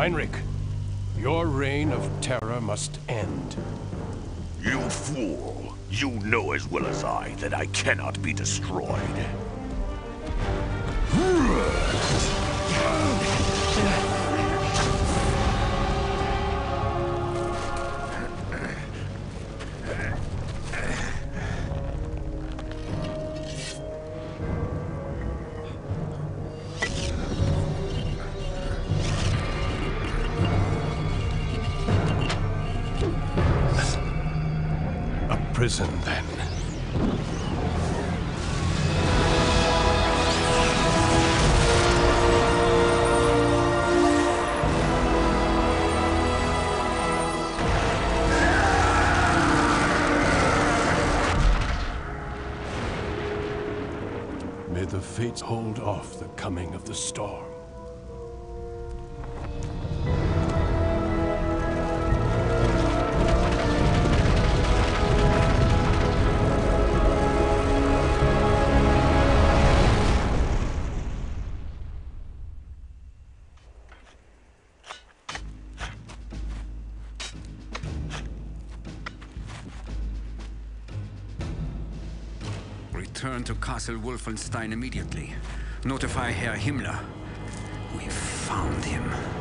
Heinrich, your reign of terror must end. You fool! You know as well as I that I cannot be destroyed. Prison, then. May the fates hold off the coming of the storm. return to Castle Wolfenstein immediately. Notify Herr Himmler. We found him.